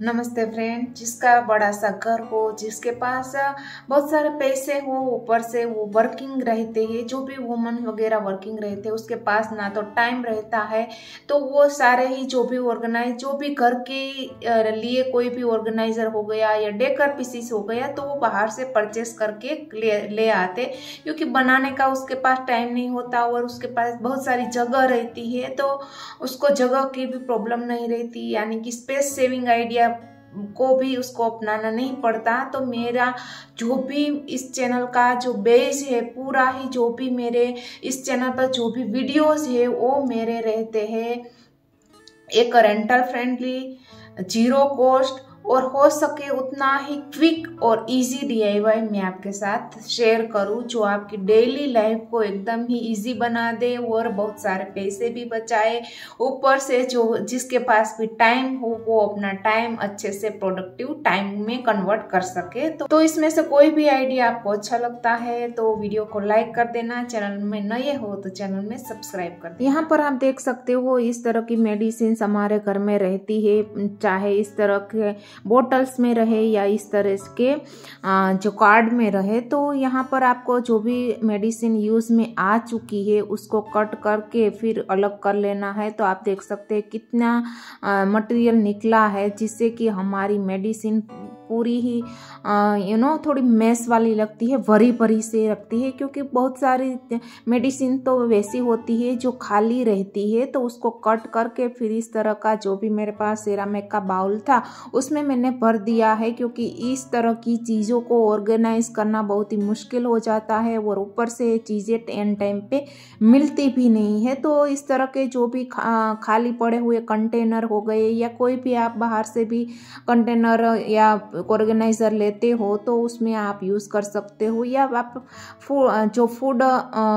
नमस्ते फ्रेंड, जिसका बड़ा सा घर हो, जिसके पास बहुत सारे पैसे हो, ऊपर से वो वर्किंग रहते हैं, जो भी वुमन वगैरह वर्किंग रहते हैं, उसके पास ना तो टाइम रहता है तो वो सारे ही जो भी ऑर्गेनाइज जो भी घर के लिए कोई भी ऑर्गेनाइजर हो गया या डेकर पीसीस हो गया तो वो बाहर से परचेस करके ले ले आते क्योंकि बनाने का उसके पास टाइम नहीं होता और उसके पास बहुत सारी जगह रहती है तो उसको जगह की भी प्रॉब्लम नहीं रहती, यानी कि स्पेस सेविंग आइडिया को भी उसको अपनाना नहीं पड़ता। तो मेरा जो भी इस चैनल का जो बेस है, पूरा ही जो भी मेरे इस चैनल पर जो भी वीडियोस है, वो मेरे रहते हैं। एक रेंटल फ्रेंडली, ज़ीरो कॉस्ट और हो सके उतना ही क्विक और इजी डीआईवाई मैं आपके साथ शेयर करूँ जो आपकी डेली लाइफ को एकदम ही इजी बना दे और बहुत सारे पैसे भी बचाए। ऊपर से जो जिसके पास भी टाइम हो वो अपना टाइम अच्छे से प्रोडक्टिव टाइम में कन्वर्ट कर सके। तो, तो इसमें से कोई भी आइडिया आपको अच्छा लगता है तो वीडियो को लाइक कर देना। चैनल में नए हो तो चैनल में सब्सक्राइब कर यहाँ पर आप देख सकते हो इस तरह की मेडिसिन हमारे घर में रहती है। चाहे इस तरह के बोटल्स में रहे या इस तरह के जो कार्ड में रहे तो यहाँ पर आपको जो भी मेडिसिन यूज़ में आ चुकी है, उसको कट करके फिर अलग कर लेना है। तो आप देख सकते हैं कितना मटेरियल निकला है, जिससे कि हमारी मेडिसिन पूरी ही यू नो थोड़ी मैस वाली लगती है भरी भरी से रखती है क्योंकि बहुत सारी मेडिसिन तो वैसी होती है जो खाली रहती है तो उसको कट करके फिर इस तरह का जो भी मेरे पास सेरामिक का बाउल था उसमें मैंने भर दिया है क्योंकि इस तरह की चीज़ों को ऑर्गेनाइज करना बहुत ही मुश्किल हो जाता है और ऊपर से चीज़ें एन टाइम पे मिलती भी नहीं है। तो इस तरह के जो भी खा, खाली पड़े हुए कंटेनर हो गए या कोई भी आप बाहर से भी कंटेनर या ऑर्गेनाइज़र लेते हो तो उसमें आप यूज़ कर सकते हो या आप फू, जो फ़ूड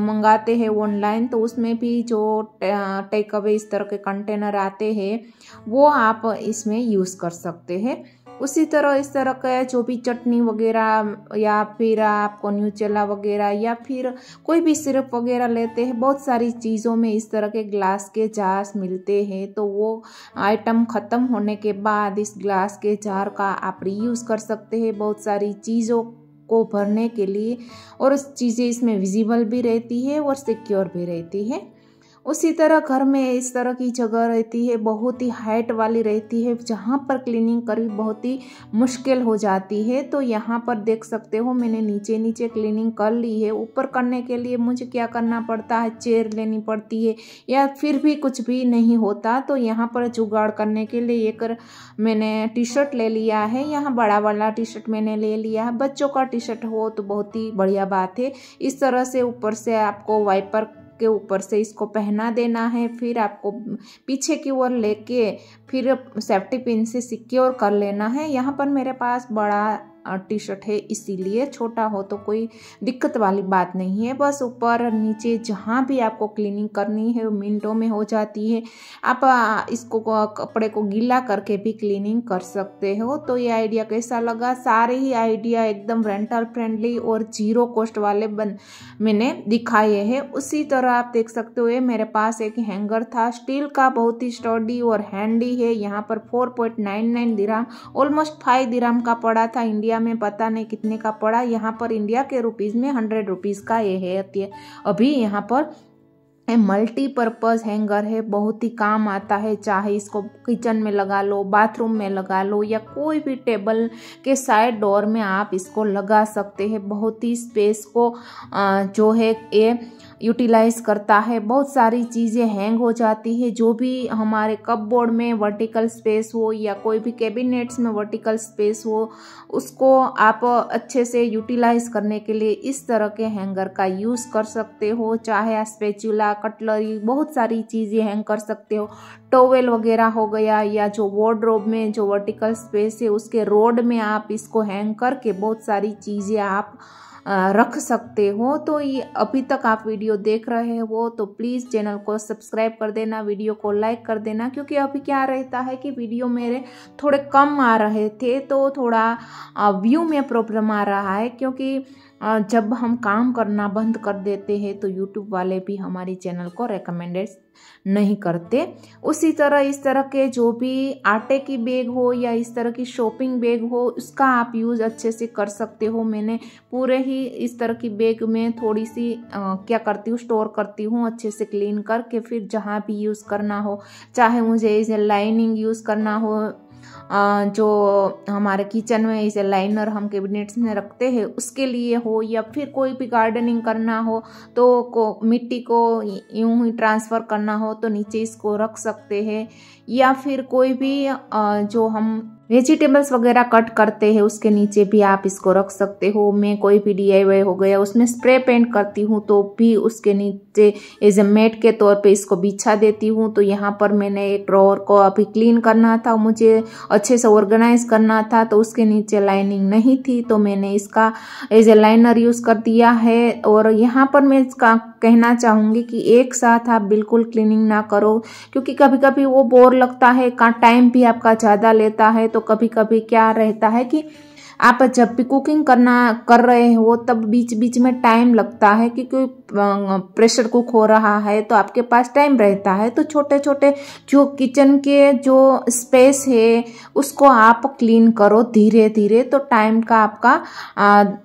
मंगाते हैं ऑनलाइन तो उसमें भी जो टेक अवे इस तरह के कंटेनर आते हैं, वो आप इसमें यूज़ कर सकते हैं। उसी तरह इस तरह का जो भी चटनी वगैरह या फिर आपको न्यूचेला वगैरह या फिर कोई भी सिरप वगैरह लेते हैं, बहुत सारी चीज़ों में इस तरह के ग्लास के जार्स मिलते हैं। तो वो आइटम ख़त्म होने के बाद इस ग्लास के जार का आप रीयूज़ कर सकते हैं बहुत सारी चीज़ों को भरने के लिए और चीज़ें इसमें विजिबल भी रहती है और सिक्योर भी रहती है। उसी तरह घर में इस तरह की जगह रहती है, बहुत ही हाइट वाली रहती है, जहाँ पर क्लीनिंग करनी बहुत ही मुश्किल हो जाती है। तो यहाँ पर देख सकते हो मैंने नीचे नीचे क्लीनिंग कर ली है। ऊपर करने के लिए मुझे क्या करना पड़ता है? चेयर लेनी पड़ती है या फिर भी कुछ भी नहीं होता। तो यहाँ पर जुगाड़ करने के लिए एक मैंने टी शर्ट ले लिया है। यहाँ बड़ा वाला टी शर्ट मैंने ले लिया है। बच्चों का टी शर्ट हो तो बहुत ही बढ़िया बात है। इस तरह से ऊपर से आपको वाइपर के ऊपर से इसको पहना देना है, फिर आपको पीछे की ओर लेके फिर सेफ्टी पिन से सिक्योर कर लेना है। यहाँ पर मेरे पास बड़ा टी शर्ट है, इसीलिए छोटा हो तो कोई दिक्कत वाली बात नहीं है। बस ऊपर नीचे जहाँ भी आपको क्लीनिंग करनी है मिनटों में हो जाती है। आप इसको कपड़े को गीला करके भी क्लीनिंग कर सकते हो। तो ये आइडिया कैसा लगा? सारे ही आइडिया एकदम रेंटल फ्रेंडली और ज़ीरो कॉस्ट वाले बन, मैंने दिखाए हैं। उसी तरह आप देख सकते हो मेरे पास एक हैंगर था। स्टील का बहुत ही स्टडी और हैंडी है। यहाँ पर four point nine nine dirham almost five dirham का पड़ा था इंडिया में पता नहीं कितने का पड़ा। यहाँ पर इंडिया के रुपीज़ में हंड्रेड रुपीज़ का ये है अभी यहाँ पर मल्टीपर्पज़ हैंगर है, बहुत ही काम आता है। चाहे इसको किचन में लगा लो बाथरूम में लगा लो, या कोई भी टेबल के साइड डोर में आप इसको लगा सकते हैं। बहुत ही स्पेस को जो है ये यूटिलाइज करता है। बहुत सारी चीज़ें हैंग हो जाती है। जो भी हमारे कप बोर्ड में वर्टिकल स्पेस हो या कोई भी कैबिनेट्स में वर्टिकल स्पेस हो, उसको आप अच्छे से यूटिलाइज करने के लिए इस तरह के हैंगर का यूज़ कर सकते हो। चाहे स्पेचुला कटलरी बहुत सारी चीज़ें हैंग कर सकते हो। टोवेल वगैरह हो गया या जो वार्ड्रोब में, जो वर्टिकल स्पेस है, उसके रोड में आप इसको हैंग करके बहुत सारी चीज़ें आप रख सकते हो। तो ये अभी तक आप वीडियो देख रहे हो तो प्लीज़ चैनल को सब्सक्राइब कर देना वीडियो को लाइक कर देना, क्योंकि अभी क्या रहता है कि वीडियो मेरे थोड़े कम आ रहे थे तो थोड़ा व्यू में प्रॉब्लम आ रहा है, क्योंकि जब हम काम करना बंद कर देते हैं तो यूट्यूब वाले भी हमारी चैनल को रेकमेंडेड नहीं करते। उसी तरह इस तरह के जो भी आटे की बैग हो या इस तरह की शॉपिंग बैग हो उसका आप यूज़ अच्छे से कर सकते हो। मैंने पूरे ही इस तरह की बैग में थोड़ी सी आ, क्या करती हूँ स्टोर करती हूँ अच्छे से क्लीन करके फिर जहाँ भी यूज़ करना हो चाहे मुझे इसे लाइनिंग यूज़ करना हो जो हमारे किचन में इसे लाइनर हम कैबिनेट्स में रखते हैं, उसके लिए हो या फिर कोई भी गार्डनिंग करना हो तो को मिट्टी को यूँ ही ट्रांसफ़र करना हो तो नीचे इसको रख सकते हैं। या फिर कोई भी जो हम वेजिटेबल्स वगैरह कट करते हैं, उसके नीचे भी आप इसको रख सकते हो। मैं कोई भी डी हो गया, उसमें स्प्रे पेंट करती हूँ तो भी उसके नीचे एज ए मेट के तौर पे इसको बिछा देती हूँ। तो यहाँ पर मैंने एक ड्रॉर को अभी क्लीन करना था, मुझे अच्छे से ऑर्गेनाइज करना था तो उसके नीचे लाइनिंग नहीं थी तो मैंने इसका एज ए लाइनर यूज़ कर दिया है। और यहाँ पर मैं इसका कहना चाहूँगी कि एक साथ आप बिल्कुल क्लीनिंग ना करो, क्योंकि कभी कभी वो बोर लगता है, का टाइम भी आपका ज़्यादा लेता है तो कभी कभी क्या रहता है कि आप जब भी कुकिंग करना, कर रहे हो, तब बीच बीच में टाइम लगता है कि कोई प्रेशर कुक हो रहा है तो आपके पास टाइम रहता है। तो छोटे छोटे जो किचन के जो स्पेस है, उसको आप क्लीन करो धीरे धीरे तो टाइम का आपका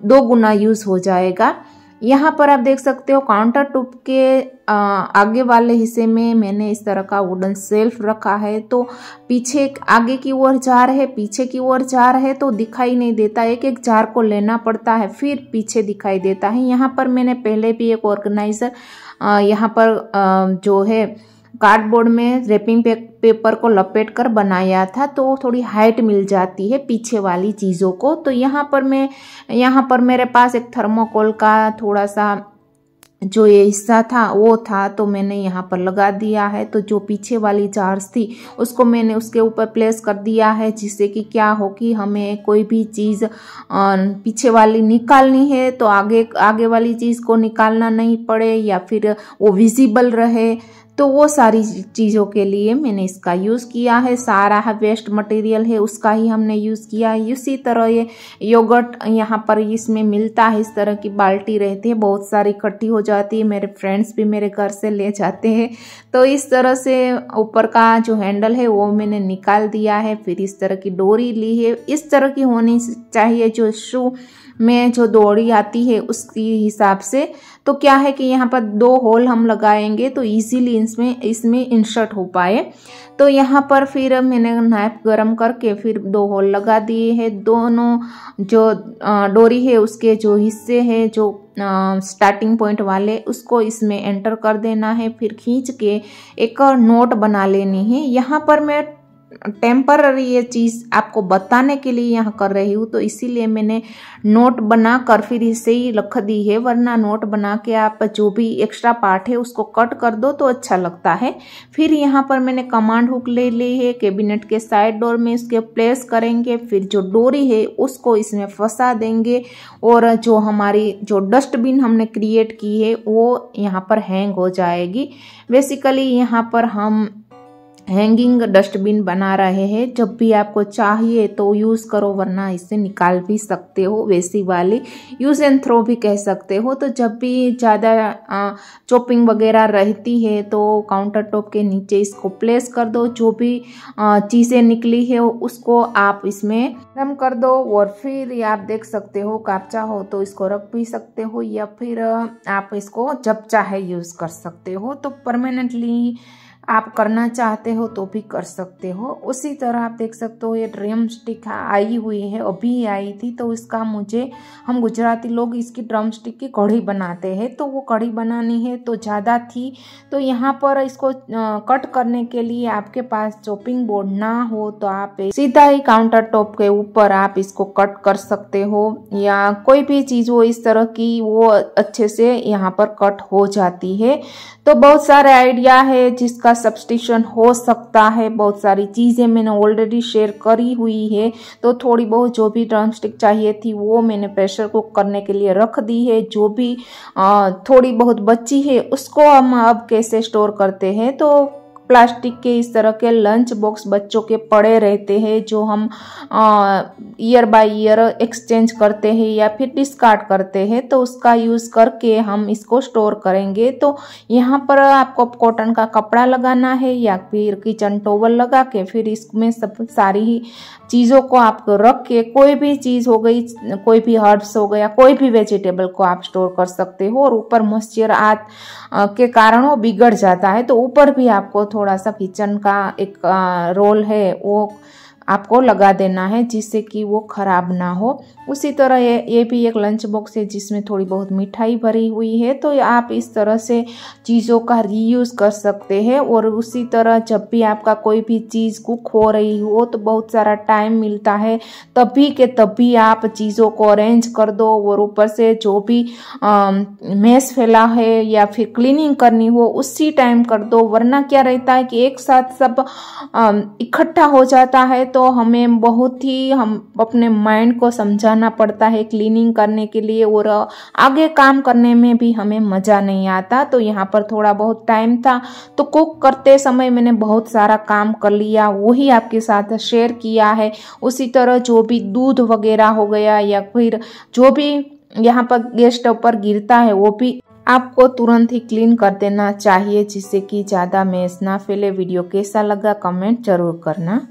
दो गुना यूज़ हो जाएगा। यहाँ पर आप देख सकते हो काउंटर टॉप के आगे वाले हिस्से में मैंने इस तरह का वुडन सेल्फ रखा है। तो पीछे आगे की ओर जार है पीछे की ओर जार है तो दिखाई नहीं देता। एक एक जार को लेना पड़ता है, फिर पीछे दिखाई देता है। यहाँ पर मैंने पहले भी एक ऑर्गेनाइजर यहाँ पर जो है कार्डबोर्ड में रेपिंग पे, पेपर को लपेट कर बनाया था तो थोड़ी हाइट मिल जाती है पीछे वाली चीज़ों को। तो यहाँ पर मैं यहाँ पर मेरे पास एक थर्मोकोल का थोड़ा सा जो ये हिस्सा था वो था तो मैंने यहाँ पर लगा दिया है। तो जो पीछे वाली जार्स थी उसको मैंने उसके ऊपर प्लेस कर दिया है जिससे कि क्या हो कि हमें कोई भी चीज़ पीछे वाली निकालनी है तो आगे आगे वाली चीज़ को निकालना नहीं पड़े या फिर वो विजिबल रहे तो वो सारी चीज़ों के लिए मैंने इसका यूज़ किया है। सारा है वेस्ट मटेरियल है, उसका ही हमने यूज़ किया है। इसी तरह ये योगर्ट यहाँ पर इसमें मिलता है, इस तरह की बाल्टी रहती है, बहुत सारी इकट्ठी हो जाती है। मेरे फ्रेंड्स भी मेरे घर से ले जाते हैं। तो इस तरह से ऊपर का जो हैंडल है, वो मैंने निकाल दिया है। फिर इस तरह की डोरी ली है। इस तरह की होनी चाहिए जो शू में जो दौड़ी आती है उसकी हिसाब से तो क्या है कि यहाँ पर दो होल हम लगाएँगे तो इजीली इसमें इसमें इंसर्ट हो पाए। तो यहाँ पर फिर मैंने नाइफ गरम करके फिर दो होल लगा दिए हैं। दोनों जो डोरी है उसके जो हिस्से हैं, जो स्टार्टिंग पॉइंट वाले, उसको इसमें एंटर कर देना है। फिर खींच के एक नोट बना लेनी है। यहाँ पर मैं टेम्पररी ये चीज़ आपको बताने के लिए यहाँ कर रही हूँ तो इसीलिए मैंने नोट बना कर फिर इसे ही रख दी है, वरना नोट बना के आप जो भी एक्स्ट्रा पार्ट है उसको कट कर दो तो अच्छा लगता है। फिर यहाँ पर मैंने कमांड हुक ले ली है कैबिनेट के साइड डोर में इसके प्लेस करेंगे, फिर जो डोरी है उसको इसमें फंसा देंगे, और जो हमारी जो डस्टबिन हमने क्रिएट की है वो यहाँ पर हैंग हो जाएगी। बेसिकली यहाँ पर हम हैंगिंग डस्टबिन बना रहे हैं। जब भी आपको चाहिए तो यूज़ करो, वरना इसे निकाल भी सकते हो, वैसी वाली यूज़ एंड थ्रो भी कह सकते हो। तो जब भी ज़्यादा चॉपिंग वगैरह रहती है तो काउंटर टॉप के नीचे इसको प्लेस कर दो। जो भी चीज़ें निकली है उसको आप इसमें रम कर दो और फिर आप देख सकते हो, कापचा हो तो इसको रख भी सकते हो या फिर आप इसको जब चाहे यूज़ कर सकते हो। तो परमानेंटली आप करना चाहते हो तो भी कर सकते हो। उसी तरह आप देख सकते हो, ये ड्रम स्टिक आई हुई है अभी आई थी तो इसका मुझे, हम गुजराती लोग इसकी ड्रम स्टिक की कढ़ी बनाते हैं तो वो कढ़ी बनानी है तो ज़्यादा थी। तो यहाँ पर इसको कट करने के लिए आपके पास चॉपिंग बोर्ड ना हो तो आप सीधा ही काउंटर टॉप के ऊपर आप इसको कट कर सकते हो, या कोई भी चीज़ हो, इस तरह की वो अच्छे से यहाँ पर कट हो जाती है। तो बहुत सारे आइडिया है जिसका सब्सटिट्यूशन हो सकता है। बहुत सारी चीज़ें मैंने ऑलरेडी शेयर करी हुई है। तो थोड़ी बहुत जो भी ड्रमस्टिक चाहिए थी वो मैंने प्रेशर कुक करने के लिए रख दी है। जो भी आ, थोड़ी बहुत बची है उसको हम अब कैसे स्टोर करते हैं? तो प्लास्टिक के इस तरह के लंच बॉक्स बच्चों के पड़े रहते हैं, जो हम ईयर बाय ईयर एक्सचेंज करते हैं या फिर डिस्कार्ड करते हैं तो उसका यूज़ करके हम इसको स्टोर करेंगे। तो यहाँ पर आपको कॉटन का कपड़ा लगाना है या फिर किचन टोवल लगा के फिर इसमें सब सारी ही चीज़ों को आप रख के कोई भी चीज़ हो गई, कोई भी हर्ब्स हो गया, कोई भी वेजिटेबल को आप स्टोर कर सकते हो और ऊपर मॉइस्चर आज के कारण वो बिगड़ जाता है तो ऊपर भी आपको थोड़ा सा किचन का एक रोल है वो आपको लगा देना है जिससे कि वो ख़राब ना हो। उसी तरह ये ये भी एक लंच बॉक्स है जिसमें थोड़ी बहुत मिठाई भरी हुई है तो आप इस तरह से चीज़ों का रीयूज़ कर सकते हैं। और उसी तरह जब भी आपका कोई भी चीज़ कुक हो रही हो तो बहुत सारा टाइम मिलता है। तभी के तभी आप चीज़ों को अरेंज कर दो और ऊपर से जो भी मेस फैला है या फिर क्लीनिंग करनी हो, उसी टाइम कर दो। वरना क्या रहता है कि एक साथ सब इकट्ठा हो जाता है तो हमें बहुत ही हम अपने माइंड को समझाना पड़ता है क्लीनिंग करने के लिए और आगे काम करने में भी हमें मज़ा नहीं आता। तो यहाँ पर थोड़ा बहुत टाइम था। तो कुक करते समय मैंने बहुत सारा काम कर लिया वही आपके साथ शेयर किया है। उसी तरह जो भी दूध वगैरह हो गया या फिर जो भी यहाँ पर गैस स्टोव पर गिरता है, वो भी आपको तुरंत ही क्लीन कर देना चाहिए, जिससे कि ज़्यादा मैस ना फैले। वीडियो कैसा लगा कमेंट ज़रूर करना।